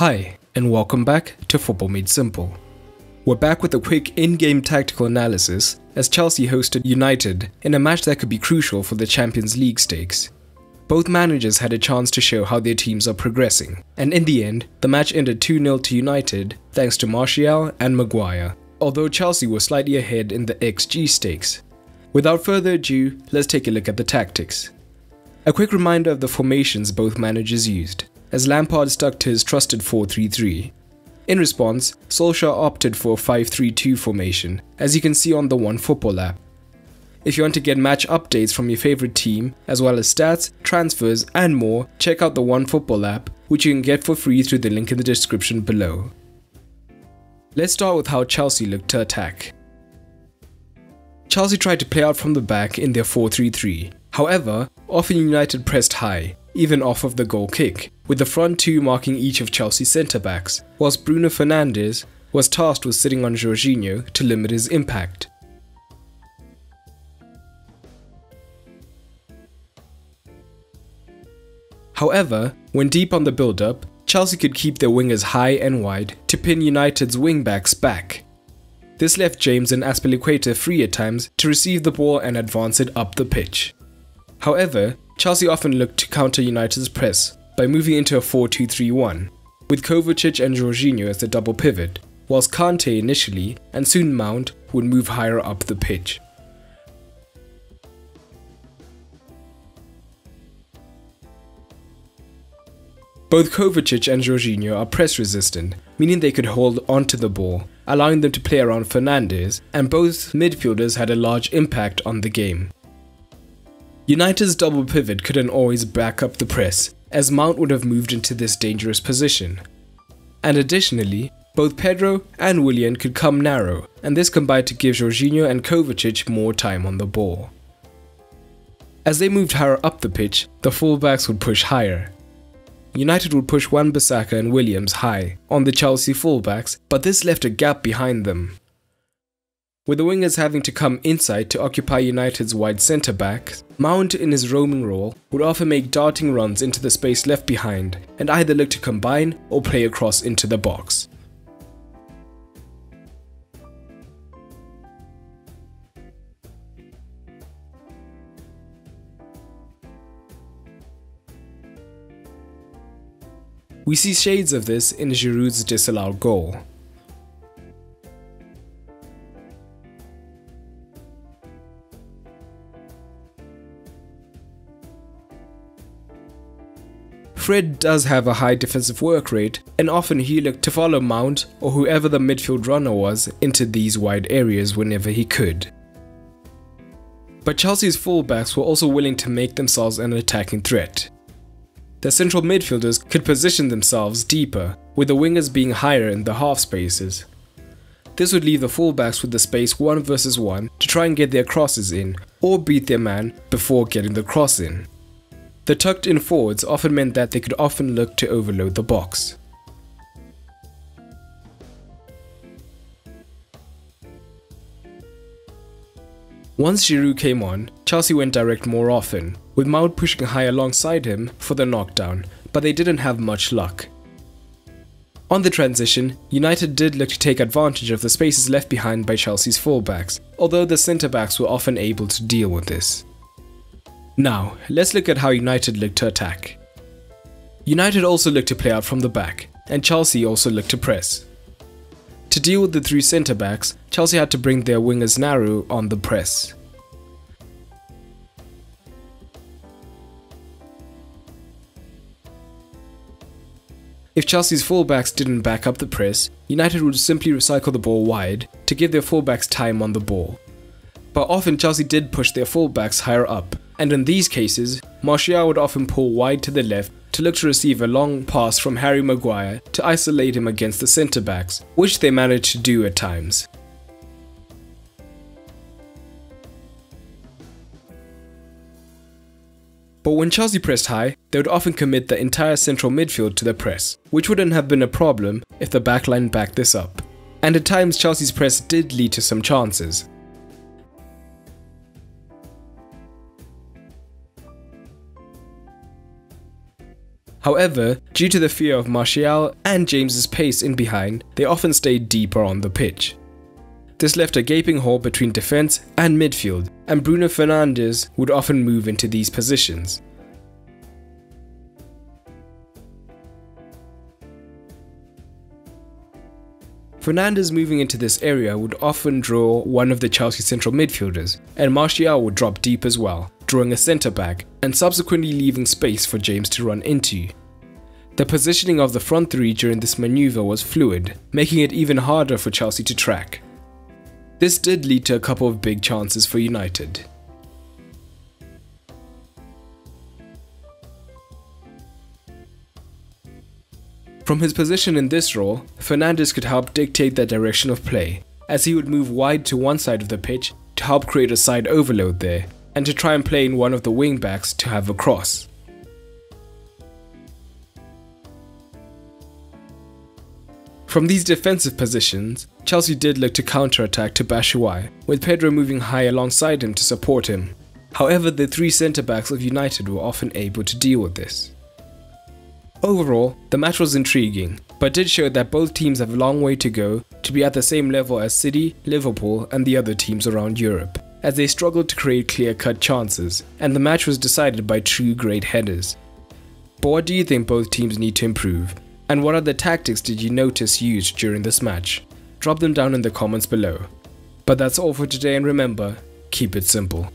Hi, and welcome back to Football Made Simple. We're back with a quick in game tactical analysis as Chelsea hosted United in a match that could be crucial for the Champions League stakes. Both managers had a chance to show how their teams are progressing, and in the end, the match ended 2 0 to United thanks to Martial and Maguire, although Chelsea was slightly ahead in the XG stakes. Without further ado, let's take a look at the tactics. A quick reminder of the formations both managers used as Lampard stuck to his trusted 4-3-3. In response, Solskjaer opted for a 5-3-2 formation, as you can see on the One Football app. If you want to get match updates from your favorite team, as well as stats, transfers, and more, check out the One Football app, which you can get for free through the link in the description below. Let's start with how Chelsea looked to attack. Chelsea tried to play out from the back in their 4-3-3. However, often United pressed high, even off of the goal kick, with the front two marking each of Chelsea's centre backs, whilst Bruno Fernandes was tasked with sitting on Jorginho to limit his impact. However, when deep on the build-up, Chelsea could keep their wingers high and wide to pin United's wingbacks back. This left James and Azpilicueta free at times to receive the ball and advance it up the pitch. However, Chelsea often looked to counter United's press by moving into a 4-2-3-1, with Kovacic and Jorginho as the double pivot, whilst Kante initially and soon Mount would move higher up the pitch. Both Kovacic and Jorginho are press resistant, meaning they could hold onto the ball, allowing them to play around Fernandes, and both midfielders had a large impact on the game. United's double pivot couldn't always back up the press, as Mount would have moved into this dangerous position. And additionally, both Pedro and Willian could come narrow, and this combined to give Jorginho and Kovacic more time on the ball. As they moved higher up the pitch, the fullbacks would push higher. United would push Wan-Bissaka and Williams high on the Chelsea fullbacks, but this left a gap behind them with the wingers having to come inside to occupy United's wide centre back, Mount in his roaming role would often make darting runs into the space left behind and either look to combine or play across into the box. We see shades of this in Giroud's disallowed goal, Fred does have a high defensive work rate, and often he looked to follow Mount or whoever the midfield runner was into these wide areas whenever he could. But Chelsea's fullbacks were also willing to make themselves an attacking threat. The central midfielders could position themselves deeper, with the wingers being higher in the half spaces. This would leave the fullbacks with the space 1 versus 1 to try and get their crosses in, or beat their man before getting the cross in. The tucked in forwards often meant that they could often look to overload the box. Once Giroud came on, Chelsea went direct more often, with Mount pushing high alongside him for the knockdown, but they didn't have much luck. On the transition, United did look to take advantage of the spaces left behind by Chelsea's fullbacks, although the centre backs were often able to deal with this. Now, let's look at how United looked to attack. United also looked to play out from the back, and Chelsea also looked to press. To deal with the three centre backs, Chelsea had to bring their wingers narrow on the press. If Chelsea's fullbacks didn't back up the press, United would simply recycle the ball wide to give their fullbacks time on the ball. But often Chelsea did push their fullbacks higher up, and in these cases, Martial would often pull wide to the left to look to receive a long pass from Harry Maguire to isolate him against the centre backs, which they managed to do at times. But when Chelsea pressed high, they would often commit the entire central midfield to the press, which wouldn't have been a problem if the backline backed this up. And at times Chelsea's press did lead to some chances, However, due to the fear of Martial and James's pace in behind, they often stayed deeper on the pitch. This left a gaping hole between defence and midfield, and Bruno Fernandes would often move into these positions. Fernandes moving into this area would often draw one of the Chelsea central midfielders, and Martial would drop deep as well, drawing a centre back, and subsequently leaving space for James to run into. The positioning of the front three during this manoeuvre was fluid, making it even harder for Chelsea to track. This did lead to a couple of big chances for United. From his position in this role, Fernandes could help dictate the direction of play, as he would move wide to one side of the pitch to help create a side overload there, and to try and play in one of the wingbacks to have a cross. From these defensive positions, Chelsea did look to counter-attack to Batshuayi, with Pedro moving high alongside him to support him. However, the three centre-backs of United were often able to deal with this. Overall, the match was intriguing, but did show that both teams have a long way to go to be at the same level as City, Liverpool, and the other teams around Europe, as they struggled to create clear cut chances, and the match was decided by true great headers. But what do you think both teams need to improve? And what other tactics did you notice used during this match? Drop them down in the comments below. But that's all for today, and remember, keep it simple.